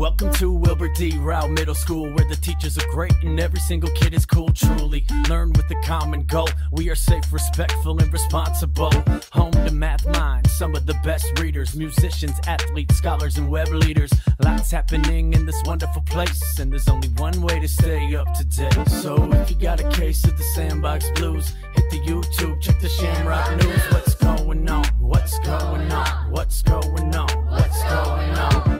Welcome to Wilbur D. Rowe Middle School, where the teachers are great and every single kid is cool. Truly, learn with a common goal. We are safe, respectful, and responsible. Home to math minds, some of the best readers, musicians, athletes, scholars, and web leaders. Lots happening in this wonderful place, and there's only one way to stay up to date. So if you got a case of the sandbox blues, hit the YouTube, check the Shamrock News. What's going on? What's going on? What's going on? What's going on?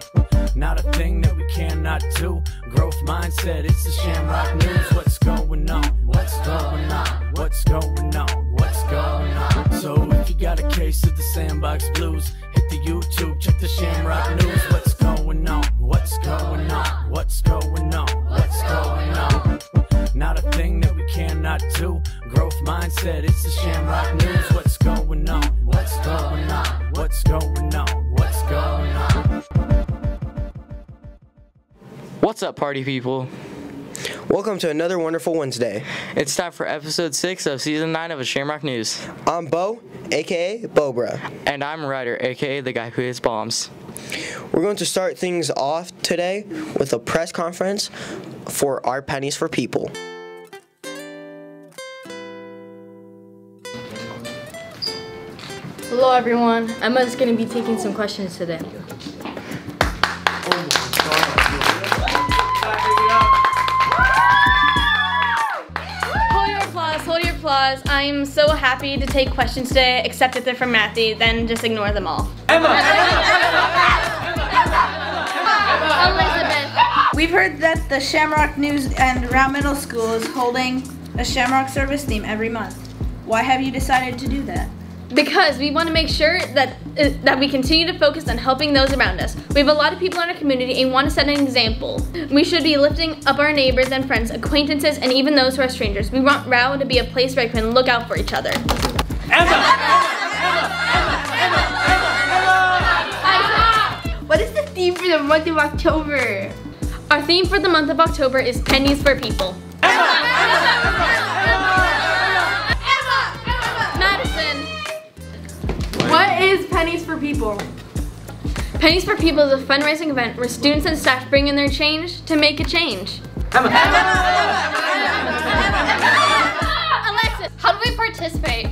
Not a thing that we cannot do. Growth mindset, it's the Shamrock News. What's going on? What's going on? What's going on? What's going on? So if you got a case of the sandbox blues, hit the YouTube, check the Shamrock News. What's going on? What's going on? What's going on? What's going on? Not a thing that we cannot do. Growth mindset, it's the Shamrock News. What's going on? What's going on? What's going on? What's going on? What's up, party people? Welcome to another wonderful Wednesday. It's time for episode 6 of season 9 of Shamrock News. I'm Bo, aka Bobra. And I'm Ryder, aka the guy who hits bombs. We're going to start things off today with a press conference for our pennies for people. Hello everyone, Emma's going to be taking some questions today. Applause, hold your applause. I'm so happy to take questions today, except if they're from Matthew, then just ignore them all. Emma! Elizabeth. We've heard that the Shamrock News and Rowe Middle School is holding a Shamrock service theme every month. Why have you decided to do that? Because we want to make sure that uh, that we continue to focus on helping those around us. We have a lot of people in our community and want to set an example. We should be lifting up our neighbors and friends, acquaintances, and even those who are strangers. We want Rowe to be a place where we can look out for each other. Emma. What is the theme for the month of October? Our theme for the month of October is pennies for people. Pennies for People? Pennies for People is a fundraising event where students and staff bring in their change to make a change. Alexis, how do we participate?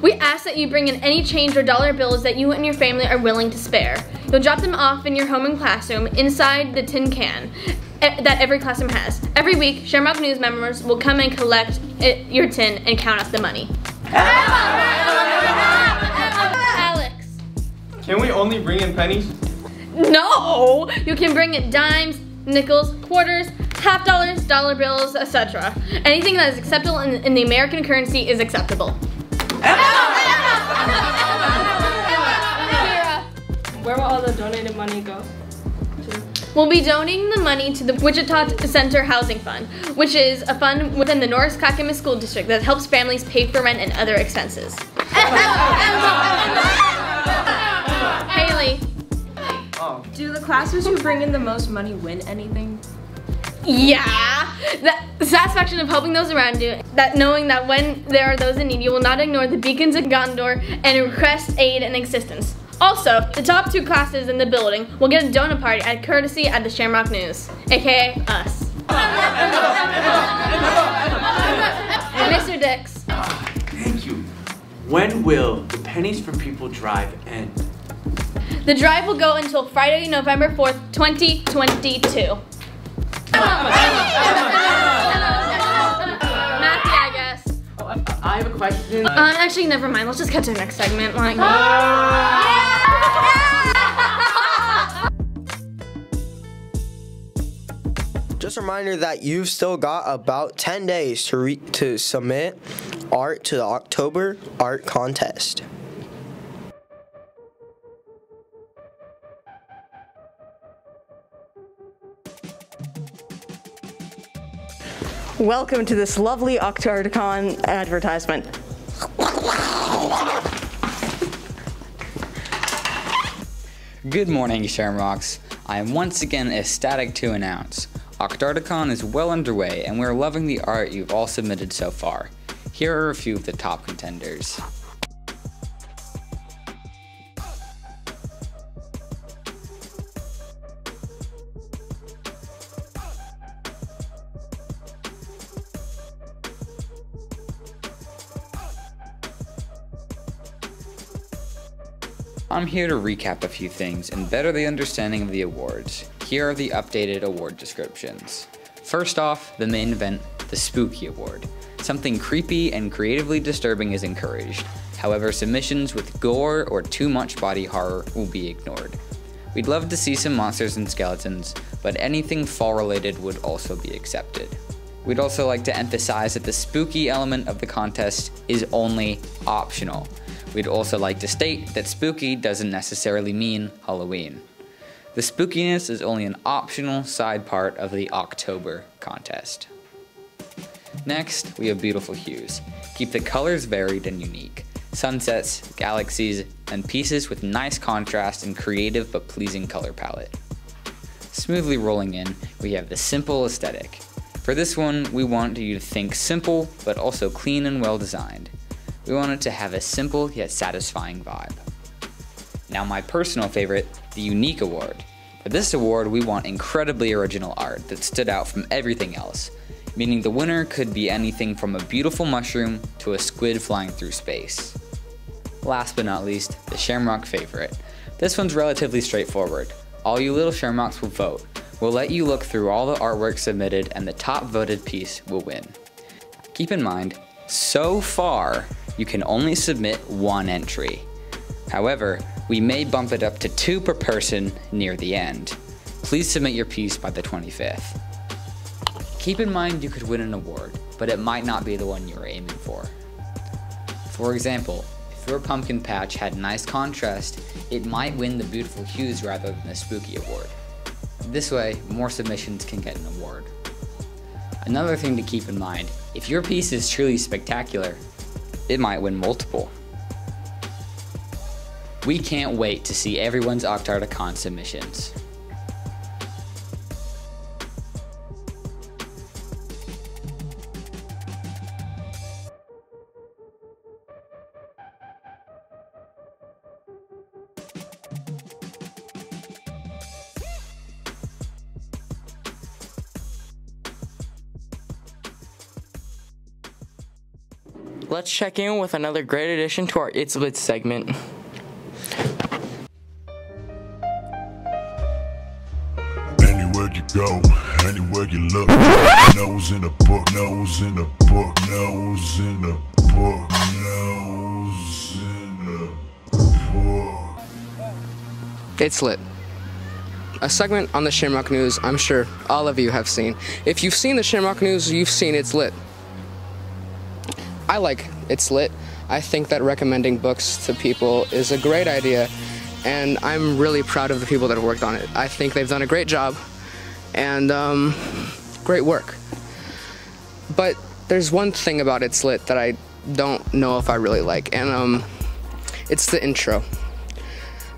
We ask that you bring in any change or dollar bills that you and your family are willing to spare. You'll drop them off in your home and classroom inside the tin can eh, that every classroom has. Every week, Shamrock News members will come and collect it, your tin and count up the money. Alex. Can we only bring in pennies? No! You can bring in dimes, nickels, quarters, half dollars, dollar bills, etc. Anything that is acceptable in, in the American currency is acceptable. Kira, Where will all the donated money go? We'll be donating the money to the Wichita Center Housing Fund, which is a fund within the North Clackamas School District that helps families pay for rent and other expenses. Do the classes who bring in the most money win anything? Yeah, the satisfaction of helping those around you, that knowing that when there are those in need, you will not ignore the beacons of Gondor and request aid and assistance. Also, the top two classes in the building will get a donut party at courtesy at the Shamrock News, aka us. Mr. Dix. Thank you. When will the Pennies for People drive end? The drive will go until Friday, November 4th, 2022. Matthew, I guess. Oh, I, I have a question. Um, actually, never mind. Let's just cut to the next segment. Like, Just a reminder that you've still got about 10 days to re- to submit art to the October art contest. Welcome to this lovely Octarticon advertisement. Good morning, Shamrocks. I am once again ecstatic to announce Octarticon is well underway and we're loving the art you've all submitted so far. Here are a few of the top contenders. I'm here to recap a few things and better the understanding of the awards. Here are the updated award descriptions. First off, the main event, the Spooky Award. Something creepy and creatively disturbing is encouraged. However, submissions with gore or too much body horror will be ignored. We'd love to see some monsters and skeletons, but anything fall related would also be accepted. We'd also like to emphasize that the spooky element of the contest is only optional. We'd also like to state that spooky doesn't necessarily mean Halloween. The spookiness is only an optional side part of the October contest. Next, we have beautiful hues. Keep the colors varied and unique. Sunsets, galaxies, and pieces with nice contrast and creative but pleasing color palette. Smoothly rolling in, we have the simple aesthetic. For this one, we want you to think simple, but also clean and well designed. We want it to have a simple yet satisfying vibe. Now my personal favorite, the Unique Award. For this award, we want incredibly original art that stood out from everything else, meaning the winner could be anything from a beautiful mushroom to a squid flying through space. Last but not least, the Shamrock favorite. This one's relatively straightforward. All you little Shamrocks will vote. We'll let you look through all the artwork submitted and the top voted piece will win. Keep in mind, so far, you can only submit one entry. However, we may bump it up to two per person near the end. Please submit your piece by the 25th. Keep in mind you could win an award, but it might not be the one you were aiming for. For example, if your pumpkin patch had nice contrast, it might win the beautiful hues rather than the spooky award. This way, more submissions can get an award. Another thing to keep in mind, if your piece is truly spectacular, it might win multiple. We can't wait to see everyone's Octarticon submissions. Check in with another great addition to our It's Lit segment. Anywhere you go, anywhere you look, nose in a book, nose in a book, nose in a book, nose in a book. It's lit. A segment on the Shamrock News I'm sure all of you have seen. If you've seen the Shamrock News, you've seen It's Lit. I like It's Lit. I think that recommending books to people is a great idea, and I'm really proud of the people that have worked on it. I think they've done a great job, and um, great work. But there's one thing about It's Lit that I don't know if I really like, and um, it's the intro.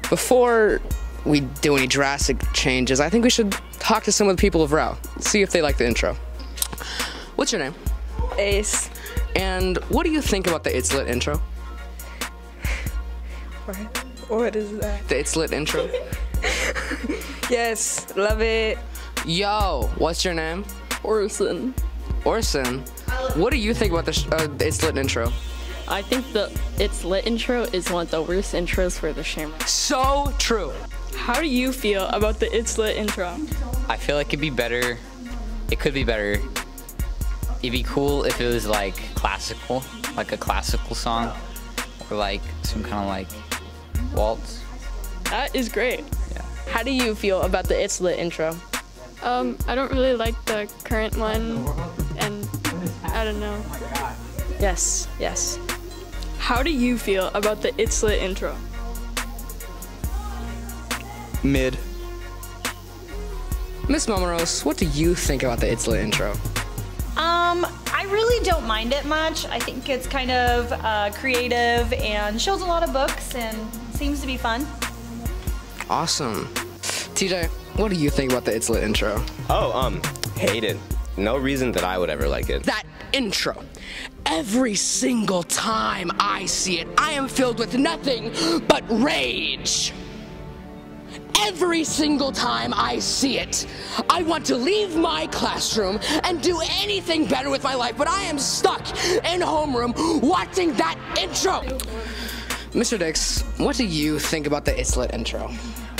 Before we do any drastic changes, I think we should talk to some of the people of Rowe, see if they like the intro. What's your name? Ace. And what do you think about the It's Lit intro? What? What is that? The It's Lit intro? yes, love it. Yo, what's your name? Orson. Orson. What do you think about the, sh- uh, the It's Lit intro? I think the It's Lit intro is one of the worst intros for the Shamrock. So true. How do you feel about the It's Lit intro? I feel like it'd be better. It could be better. It'd be cool if it was like classical, like a classical song, or like some kind of like waltz. That is great. Yeah. How do you feel about the It's Lit intro? Um, I don't really like the current one, and I don't know. Yes, yes. How do you feel about the It's Lit intro? Mid. Miss Momoros, what do you think about the It's Lit intro? I really don't mind it much. I think it's kind of uh, creative and shows a lot of books and seems to be fun. Awesome. TJ, what do you think about the It's Lit intro? Oh, um, hate it. No reason that I would ever like it. That intro. Every single time I see it, I am filled with nothing but rage. Every single time I see it, I want to leave my classroom and do anything better with my life, but I am stuck in homeroom watching that intro. Mr. Dix, what do you think about the It's Lit intro?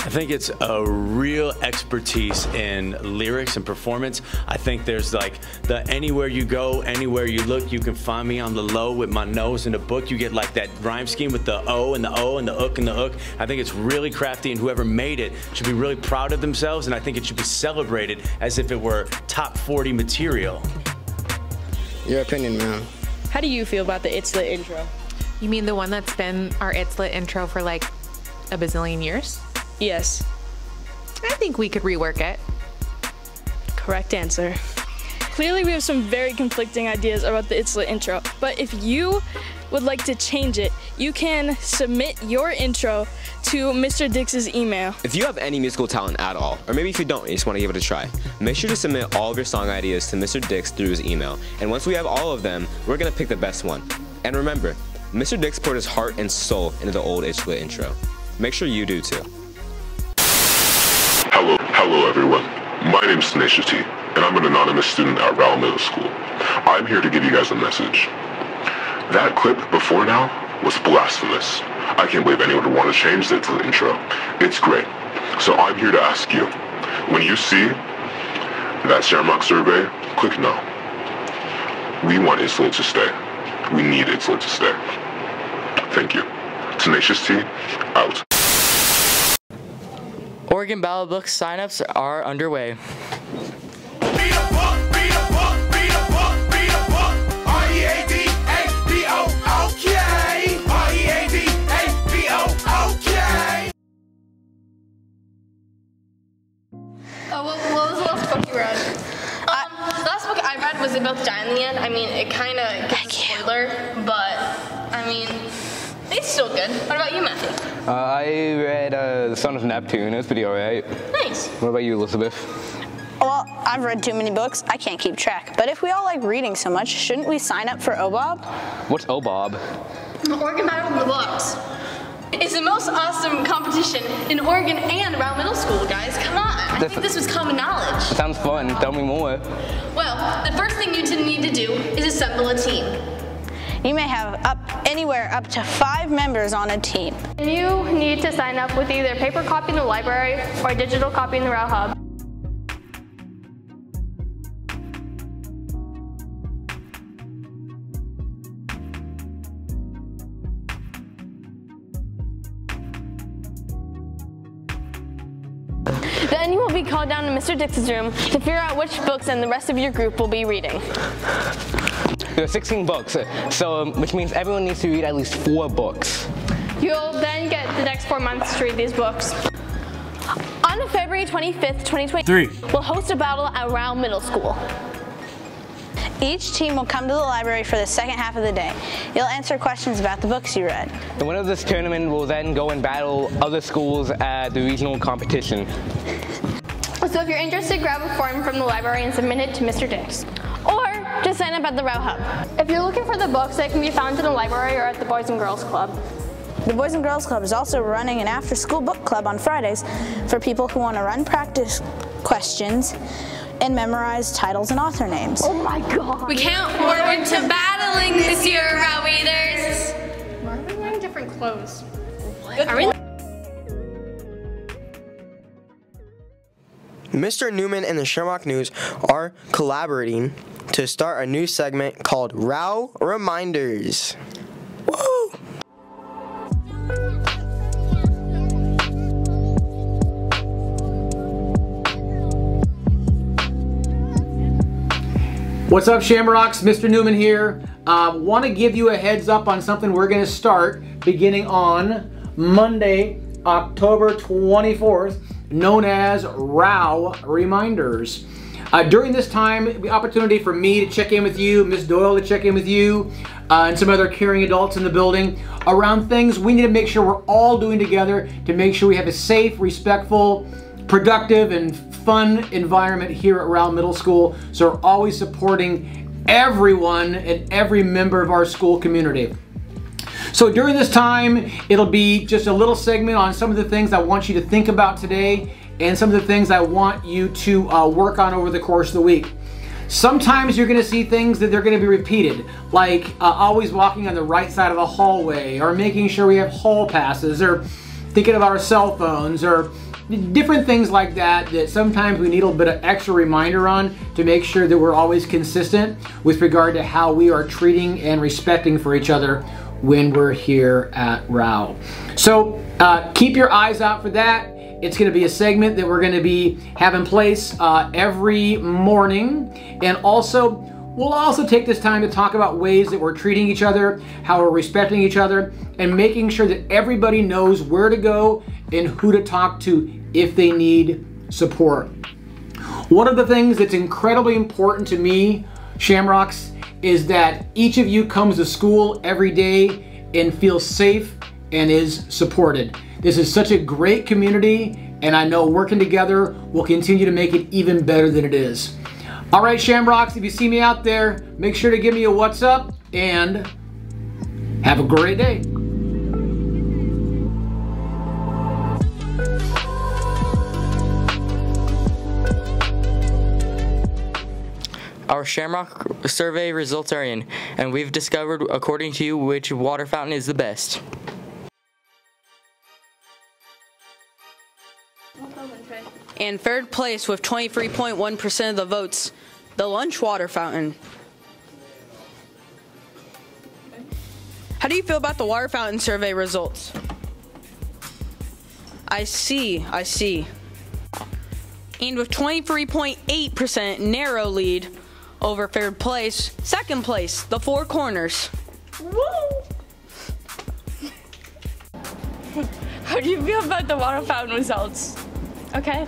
I think it's a real expertise in lyrics and performance. I think there's like the anywhere you go, anywhere you look, you can find me on the low with my nose in a book. You get like that rhyme scheme with the O and the O and the ook and the ook. I think it's really crafty and whoever made it should be really proud of themselves and I think it should be celebrated as if it were top 40 material. Your opinion, man. How do you feel about the It's Lit intro? You mean the one that's been our It's Lit intro for like a bazillion years? Yes. I think we could rework it. Correct answer. Clearly, we have some very conflicting ideas about the It's Lit intro, but if you would like to change it, you can submit your intro to Mr. Dix's email. If you have any musical talent at all, or maybe if you don't and you just want to give it a try, make sure to submit all of your song ideas to Mr. Dix through his email. And once we have all of them, we're going to pick the best one. And remember, Mr. Dix poured his heart and soul into the old It's Lit intro. Make sure you do too. Hello, everyone. My name's Tenacious T, and I'm an anonymous student at Rowe Middle School. I'm here to give you guys a message. That clip before now was blasphemous. I can't believe anyone would want to change it to the intro. It's great. So I'm here to ask you, when you see that Shamrock survey, click no. We want It's Lit to stay. We need It's Lit to stay. Thank you. Tenacious T, out. Oregon Ballot Book signups are underway. Oh, what, what was the last book you read? Um, the last book I read was about to die in the end. I mean, it kind of gives a spoiler, but I mean, it's still good. What about you, Matthew? Uh, I read uh, The Son of Neptune. It was pretty alright. Nice. What about you, Elizabeth? Well, I've read too many books, I can't keep track. But if we all like reading so much, shouldn't we sign up for OBOB? What's OBOB? Oregon Battle of the Books. It's the most awesome competition in Oregon and around middle school, guys. Come on. I think this was common knowledge. Sounds fun. Tell me more. Well, the first thing you need to do is assemble a team. You may have up anywhere up to five members on a team. You need to sign up with either paper copy in the library or digital copy in the Rowe Hub. Then you will be called down to Mr. Dix's room to figure out which books and the rest of your group will be reading. There are 16 books, so um, which means everyone needs to read at least four books. You'll then get the next four months to read these books. On February 25th, 2023, we'll host a battle around Middle School. Each team will come to the library for the second half of the day. You'll answer questions about the books you read. The winner of this tournament will then go and battle other schools at the regional competition. So if you're interested, grab a form from the library and submit it to Mr. Dix. Or just sign up at the Rowe Hub. If you're looking for the books, they can be found in the library or at the Boys and Girls Club. The Boys and Girls Club is also running an after-school book club on Fridays for people who want to run practice questions and memorize titles and author names. Oh my god. We can't forward to battling this year, Rowe Readers. Why are we wearing different clothes? Are we? Mr. Newman and the Shamrock News are collaborating to start a new segment called Rowe Reminders. Woo! What's up, Shamrocks? Mr. Newman here. Uh, Want to give you a heads up on something we're going to start beginning on Monday, October 24th, known as Rowe Reminders. Uh, during this time, the opportunity for me to check in with you, Miss Doyle to check in with you, uh, and some other caring adults in the building around things we need to make sure we're all doing together to make sure we have a safe, respectful, productive, and fun environment here at Rowe Middle School. So we're always supporting everyone and every member of our school community. So during this time, it'll be just a little segment on some of the things I want you to think about today and some of the things I want you to uh, work on over the course of the week. Sometimes you're going to see things that they're going to be repeated, like uh, always walking on the right side of the hallway, or making sure we have hall passes, or thinking about our cell phones, or different things like that that sometimes we need a little bit of extra reminder on to make sure that we're always consistent with regard to how we are treating and respecting for each other when we're here at Rowe. So uh, keep your eyes out for that. It's going to be a segment that we're going to be having place uh, every morning. And also, we'll also take this time to talk about ways that we're treating each other, how we're respecting each other, and making sure that everybody knows where to go and who to talk to if they need support. One of the things that's incredibly important to me, Shamrocks, is that each of you comes to school every day and feels safe and is supported. This is such a great community, and I know working together will continue to make it even better than it is. All right, Shamrocks, if you see me out there, make sure to give me a what's up and have a great day. Our Shamrock survey results are in, and we've discovered, according to you, which water fountain is the best. In third place with 23.1% of the votes, the lunch water fountain. How do you feel about the water fountain survey results? I see, I see. And with 23.8% narrow lead over third place, second place, the Four Corners. Woo! How do you feel about the water fountain results? Okay.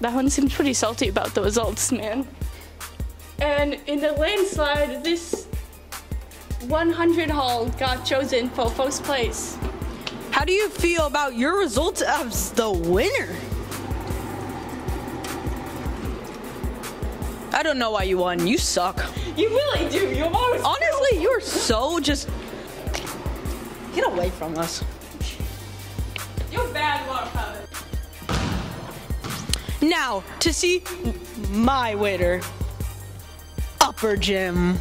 That one seems pretty salty about the results, man. And in the landslide, this 100 hall got chosen for first place. How do you feel about your results as the winner? I don't know why you won. You suck. You really do. You're always Honestly, you're so just get away from us. You're bad, fountain. Now, to see my winner, Upper Gym.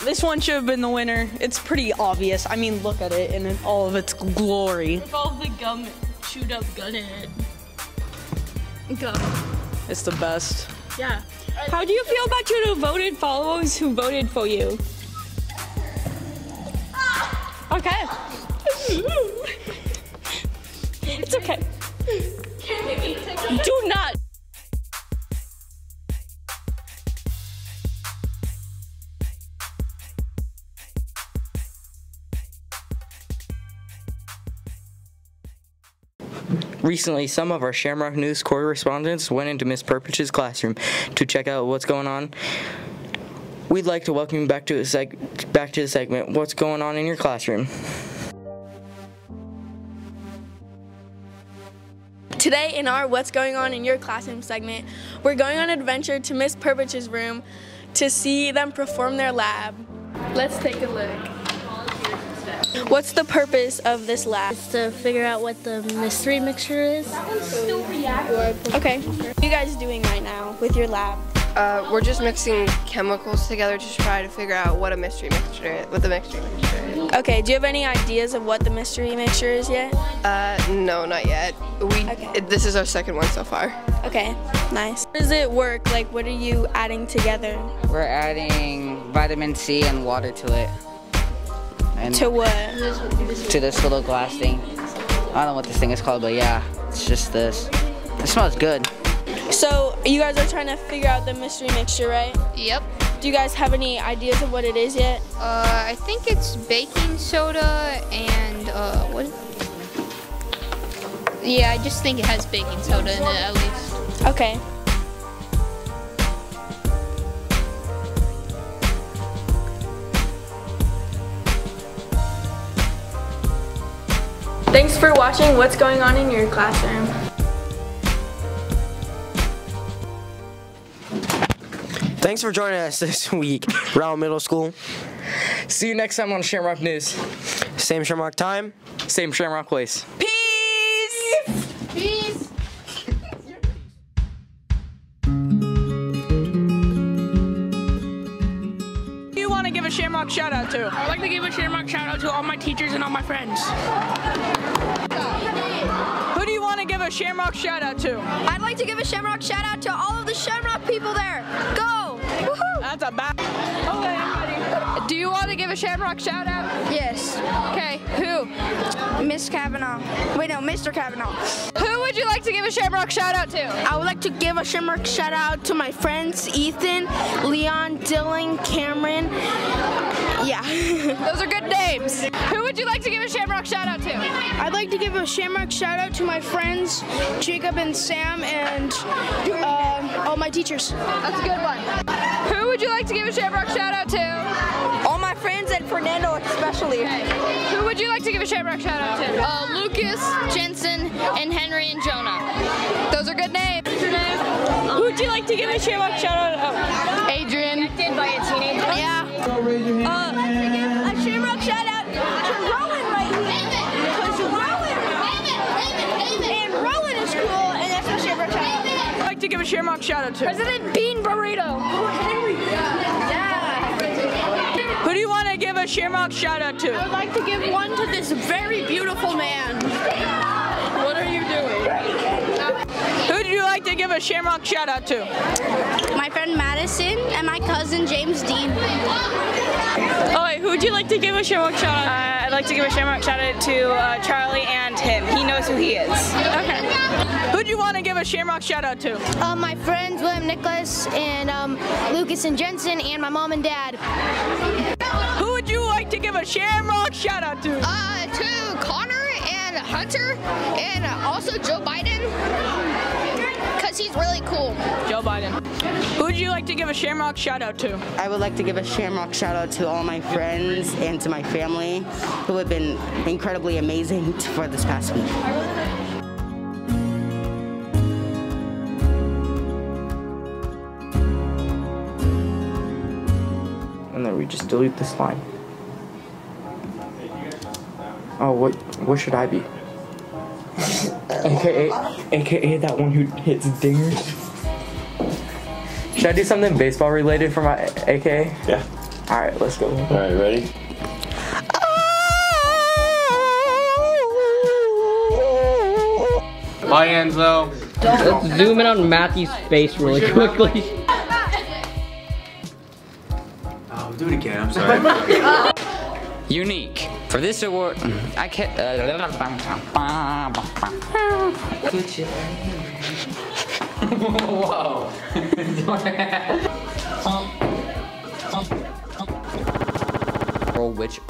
This one should have been the winner. It's pretty obvious. I mean, look at it in all of its glory. With all the gum chewed up gun in it. Gum. It's the best. Yeah. How do you feel about your devoted followers who voted for you? Ah. Okay. Recently, some of our Shamrock News correspondents went into Miss Purpich's classroom to check out what's going on. We'd like to welcome you back to the seg- back to the segment. What's going on in your classroom? Today, in our What's Going On in Your Classroom segment, we're going on an adventure to Miss Purpich's room to see them perform their lab. Let's take a look. What's the purpose of this lab? It's to figure out what the mystery mixture is. Okay. What are you guys doing right now with your lab? Uh, we're just mixing chemicals together to try to figure out what a mystery mixture is, what the mystery mixture is. Okay, do you have any ideas of what the mystery mixture is yet? Uh, no, not yet. We it, this is our second one so far. Okay, nice. How does it work? Like, what are you adding together? We're adding vitamin C and water to it. And To what? To this little glass thing. I don't know what this thing is called, but yeah, it's just this. It smells good. So, you guys are trying to figure out the mystery mixture, right? Yep. Do you guys have any ideas of what it is yet? Uh, I think it's baking soda and uh, what? Yeah, I just think it has baking soda in it at least. Okay. Thanks for watching What's Going On in Your Classroom. Thanks for joining us this week, Rowe Middle School. See you next time on Shamrock News. Same Shamrock time. Same Shamrock place. Peace! Peace. Shamrock shout out to? I'd like to give a Shamrock shout out to all my teachers and all my friends. Who do you want to give a Shamrock shout out to? I'd like to give a Shamrock shout out to all of the Shamrock people there. Go! Woohoo! That's a bad. Okay, Do you want to give a Shamrock shout out? Yes. Okay, who? Miss Kavanaugh. Wait, no, Mr. Kavanaugh. Who would you like to give a Shamrock shout out to? I would like to give a Shamrock shout out to my friends Ethan, Leon, Dylan, Cameron. Yeah. Those are good names. Who would you like to give a Shamrock shout out to? I'd like to give a Shamrock shout out to my friends Jacob and Sam and uh, all my teachers. That's a good one. Who would you like to give a Shamrock shout out to? All my friends and Fernando especially. Who would you like to give a Shamrock shout out to? Uh, Lucas, Jensen, and Henry and Jonah. Those are good names. Who would you like to give a Shamrock shout out? Oh. Adrian. by a teenager. Yeah. Uh, to give a Shamrock shout out to Rowan right here. Because Rowan and Rowan is cool, and that's my Shamrock shout out. I'd like to give a Shamrock shout out to. President Bean Burrito. Oh, Henry. Yeah. Who do you want to a Shamrock shout out to? I would like to give one to this very beautiful man. What are you doing? Who do you like to give a Shamrock shout out to? My friend Madison and my cousin James Dean. Oh wait, who would you like to give a Shamrock shout out? Uh, I'd like to give a Shamrock shout out to uh, Charlie and him. He knows who he is. Okay. Who do you want to give a Shamrock shout out to? Uh, my friends William Nicholas and um, Lucas and Jensen and my mom and dad. Give a Shamrock shout out to? Uh, to Connor and Hunter and also Joe Biden. Because he's really cool. Joe Biden. Who would you like to give a Shamrock shout out to? I would like to give a shamrock shout out to all my friends and to my family who have been incredibly amazing for this past week. And then we just delete this line. Oh, what what should I be? AKA AKA that one who hits dingers. Should I do something baseball related for my AKA? Yeah. Alright, let's go. Alright, ready? Bye, Enzo. Let's zoom in on Matthew's face really quickly. Oh, do it again. I'm sorry. Unique. For this award, I can't. Uh, Whoa. Roll which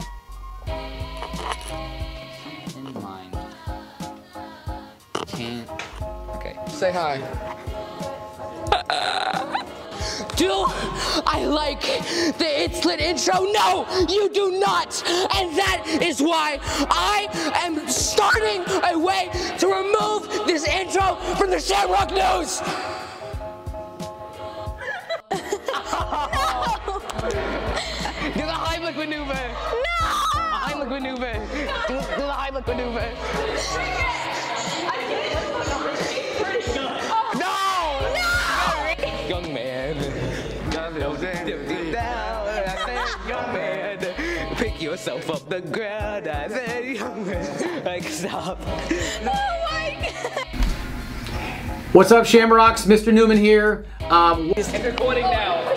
in mind. Can't. Okay. Say hi. Do I like the It's Lit intro? No, you do not. And that is why I am starting a way to remove this intro from the Shamrock News. Do the Heimlich maneuver. No! Heimlich maneuver. Do, do the Heimlich maneuver. Yourself up the ground. I said, young man. Like, stop. What's up, Shamrocks? Mr. Newman here. Um, recording now.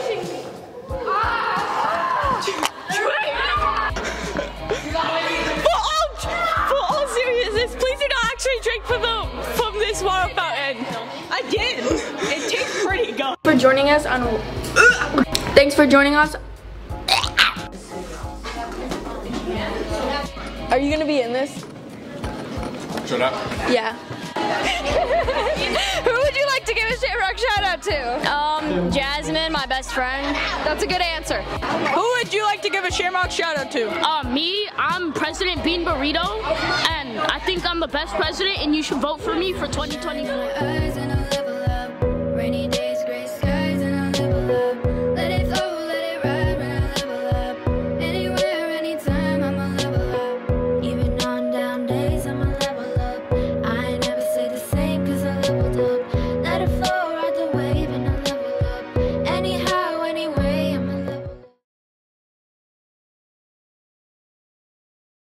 For all, seriousness, please do not actually drink from the from this water fountain. I did. It tastes pretty good. For joining us on. Thanks for joining us. Are you gonna be in this? Shut up. Yeah. Who would you like to give a Shamrock shout out to? Um, Jasmine, my best friend. That's a good answer. Who would you like to give a Shamrock shout out to? Uh, me, I'm President Bean Burrito, and I think I'm the best president, and you should vote for me for 2024.